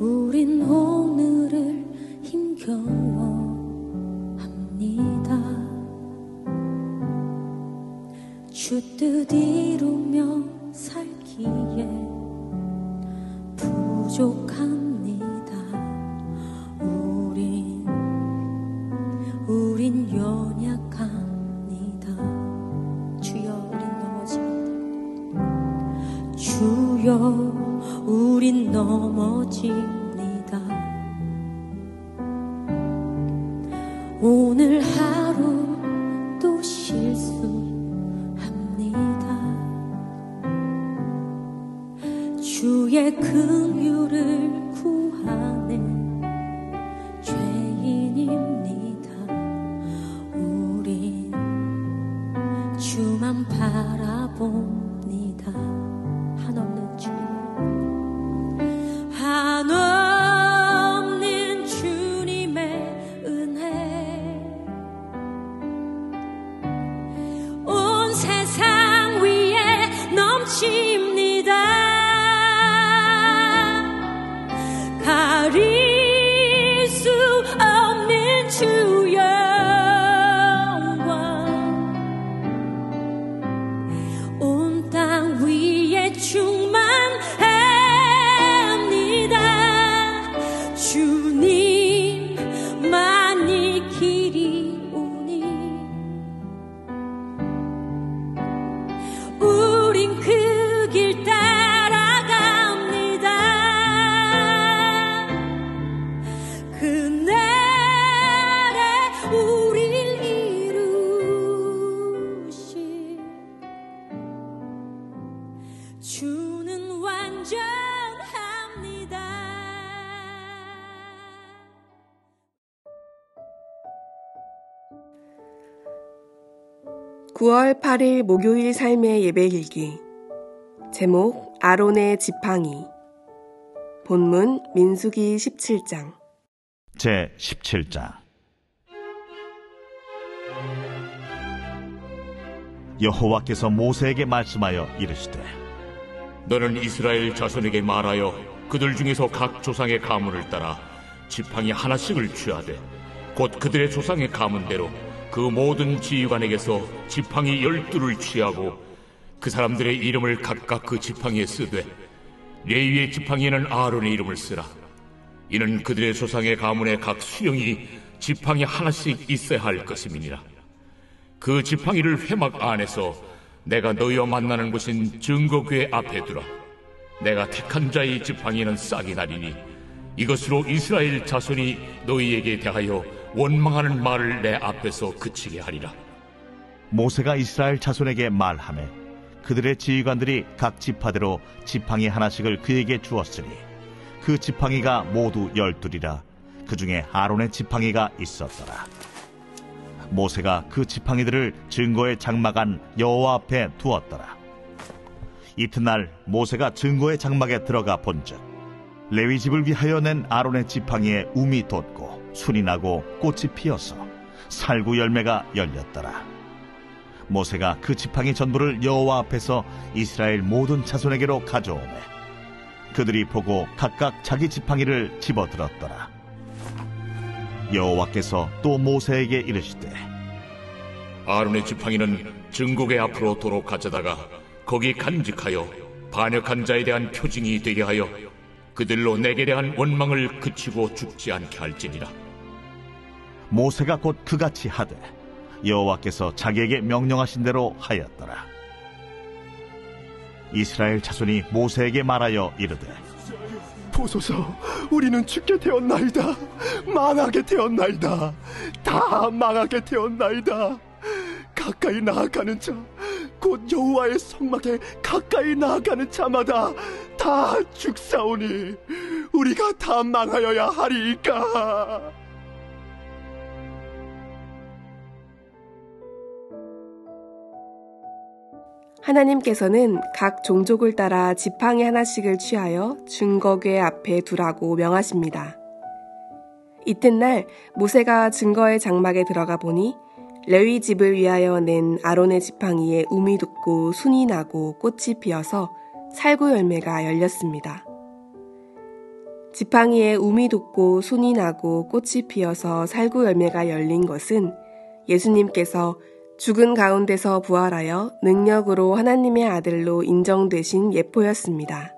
우린 오늘을 힘겨워합니다. 주뜻 이루며 살기에 부족합니다. 우린 우린 연약합니다. 주여 우린 넘어집니다 주여 우린 넘어집 9월 8일 목요일 삶의 예배 일기. 제목 아론의 지팡이. 본문 민수기 17장. 제 17장 여호와께서 모세에게 말씀하여 이르시되 너는 이스라엘 자손에게 말하여 그들 중에서 각 조상의 가문을 따라 지팡이 하나씩을 취하되 곧 그들의 조상의 가문대로 그 모든 지휘관에게서 지팡이 열두를 취하고 그 사람들의 이름을 각각 그 지팡이에 쓰되 레위의 지팡이에는 아론의 이름을 쓰라 이는 그들의 조상의 가문의 각 수령이 지팡이 하나씩 있어야 할 것임이니라 그 지팡이를 회막 안에서 내가 너희와 만나는 곳인 증거교회 앞에 두라. 내가 택한 자의 지팡이는 싹이 나리니 이것으로 이스라엘 자손이 너희에게 대하여 원망하는 말을 내 앞에서 그치게 하리라. 모세가 이스라엘 자손에게 말하매 그들의 지휘관들이 각 지파대로 지팡이 하나씩을 그에게 주었으니 그 지팡이가 모두 열둘이라. 그 중에 아론의 지팡이가 있었더라. 모세가 그 지팡이들을 증거의 장막안 여호와 앞에 두었더라. 이튿날 모세가 증거의 장막에 들어가 본즉 레위 집을 위하여 낸 아론의 지팡이에 움이 돋고 순이 나고 꽃이 피어서 살구 열매가 열렸더라 모세가 그 지팡이 전부를 여호와 앞에서 이스라엘 모든 자손에게로 가져오매 그들이 보고 각각 자기 지팡이를 집어들었더라 여호와께서 또 모세에게 이르시되 아론의 지팡이는 증국의 앞으로 도로 가져다가 거기 간직하여 반역한 자에 대한 표징이 되게 하여 그들로 내게 대한 원망을 그치고 죽지 않게 할지니라. 모세가 곧 그같이 하되 여호와께서 자기에게 명령하신 대로 하였더라. 이스라엘 자손이 모세에게 말하여 이르되 보소서 우리는 죽게 되었나이다. 망하게 되었나이다. 다 망하게 되었나이다. 가까이 나아가는 자 곧 여호와의 성막에 가까이 나아가는 자마다 다 죽사오니 우리가 다 망하여야 하리이까 하나님께서는 각 종족을 따라 지팡이 하나씩을 취하여 증거궤 앞에 두라고 명하십니다. 이튿날 모세가 증거의 장막에 들어가 보니 레위 집을 위하여 낸 아론의 지팡이에 우미 돋고 순이 나고 꽃이 피어서 살구 열매가 열렸습니다. 지팡이에 우미 돋고 순이 나고 꽃이 피어서 살구 열매가 열린 것은 예수님께서 죽은 가운데서 부활하여 능력으로 하나님의 아들로 인정되신 예포였습니다.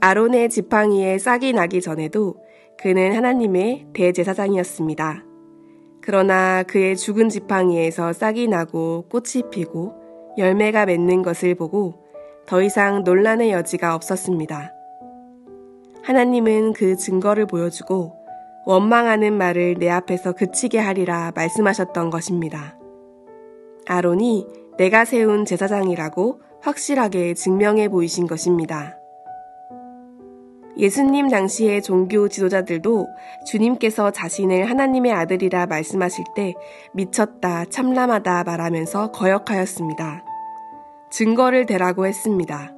아론의 지팡이에 싹이 나기 전에도 그는 하나님의 대제사장이었습니다. 그러나 그의 죽은 지팡이에서 싹이 나고 꽃이 피고 열매가 맺는 것을 보고 더 이상 논란의 여지가 없었습니다. 하나님은 그 증거를 보여주고 원망하는 말을 내 앞에서 그치게 하리라 말씀하셨던 것입니다. 아론이 내가 세운 제사장이라고 확실하게 증명해 보이신 것입니다. 예수님 당시의 종교 지도자들도 주님께서 자신을 하나님의 아들이라 말씀하실 때 미쳤다, 참람하다 말하면서 거역하였습니다. 증거를 대라고 했습니다.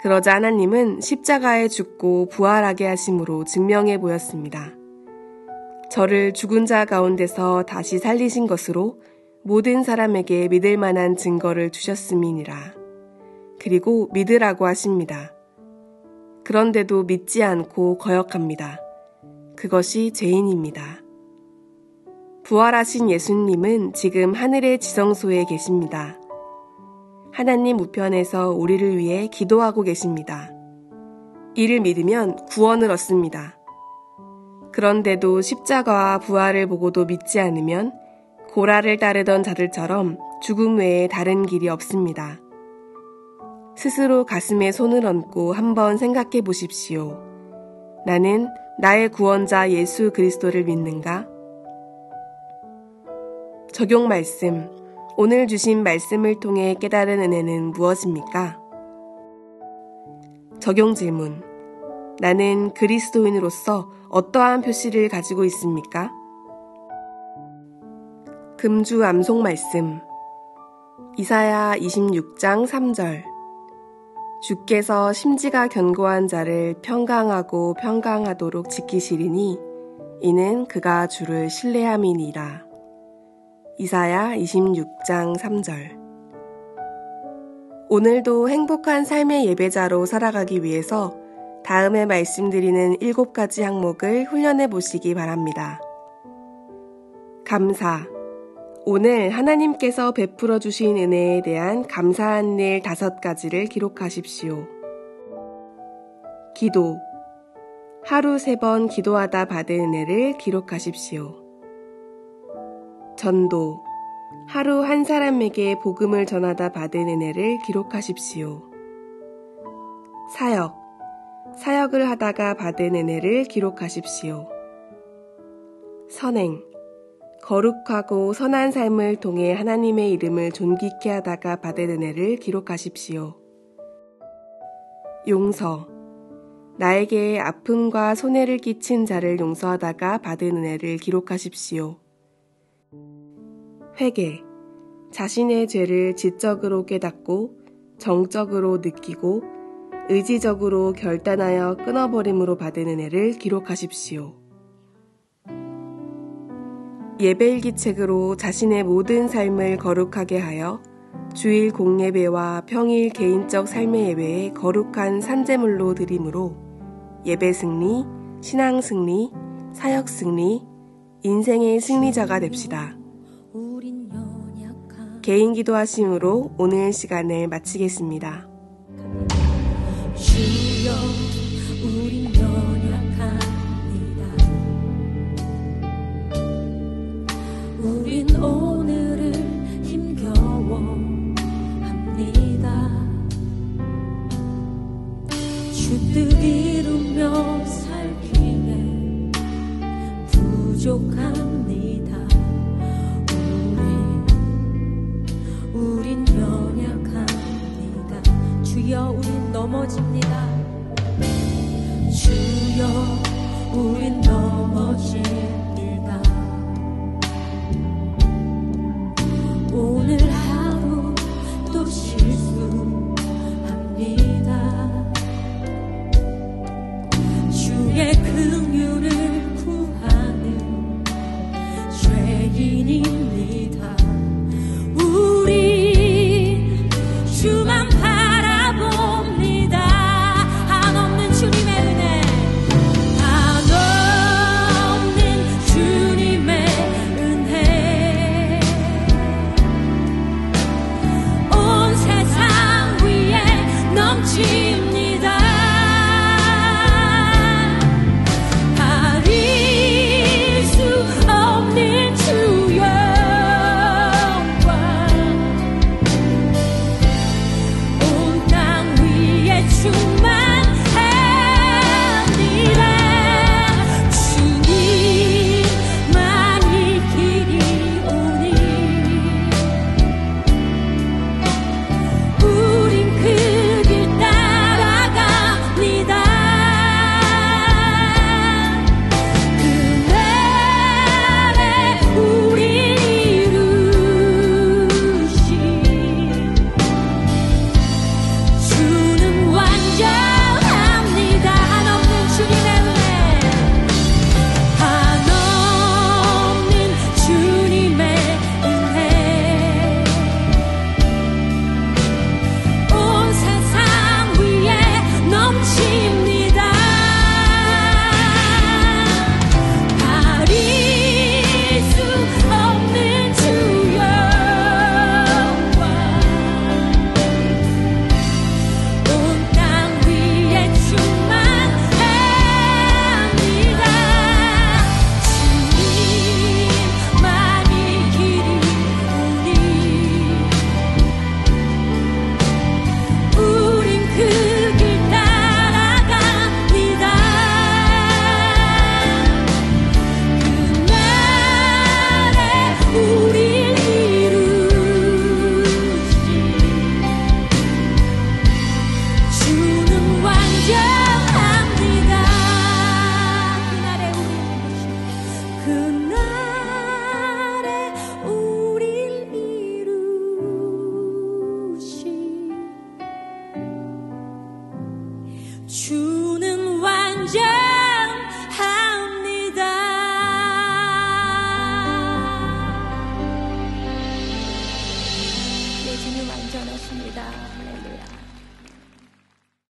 그러자 하나님은 십자가에 죽고 부활하게 하심으로 증명해 보였습니다. 저를 죽은 자 가운데서 다시 살리신 것으로 모든 사람에게 믿을 만한 증거를 주셨음이니라. 그리고 믿으라고 하십니다. 그런데도 믿지 않고 거역합니다. 그것이 죄인입니다. 부활하신 예수님은 지금 하늘의 지성소에 계십니다. 하나님 우편에서 우리를 위해 기도하고 계십니다. 이를 믿으면 구원을 얻습니다. 그런데도 십자가와 부활을 보고도 믿지 않으면 고라를 따르던 자들처럼 죽음 외에 다른 길이 없습니다. 스스로 가슴에 손을 얹고 한번 생각해 보십시오. 나는 나의 구원자 예수 그리스도를 믿는가? 적용 말씀. 오늘 주신 말씀을 통해 깨달은 은혜는 무엇입니까? 적용 질문. 나는 그리스도인으로서 어떠한 표시를 가지고 있습니까? 금주 암송 말씀. 이사야 26장 3절. 주께서 심지가 견고한 자를 평강하고 평강하도록 지키시리니 이는 그가 주를 신뢰함이니라. 이사야 26장 3절 오늘도 행복한 삶의 예배자로 살아가기 위해서 다음에 말씀드리는 일곱 가지 항목을 훈련해 보시기 바랍니다. 감사. 오늘 하나님께서 베풀어 주신 은혜에 대한 감사한 일 다섯 가지를 기록하십시오. 기도. 하루 세 번 기도하다 받은 은혜를 기록하십시오. 전도. 하루 한 사람에게 복음을 전하다 받은 은혜를 기록하십시오. 사역. 사역을 하다가 받은 은혜를 기록하십시오. 선행. 거룩하고 선한 삶을 통해 하나님의 이름을 존귀케 하다가 받은 은혜를 기록하십시오. 용서. 나에게 아픔과 손해를 끼친 자를 용서하다가 받은 은혜를 기록하십시오. 회개. 자신의 죄를 지적으로 깨닫고 정적으로 느끼고 의지적으로 결단하여 끊어버림으로 받은 은혜를 기록하십시오. 예배일기책으로 자신의 모든 삶을 거룩하게 하여 주일 공예배와 평일 개인적 삶의 예배에 거룩한 산재물로 드림으로 예배 승리, 신앙 승리, 사역 승리, 인생의 승리자가 됩시다. 개인 기도하심으로 오늘 시간을 마치겠습니다. 주여, 오늘을 힘겨워합니다. 이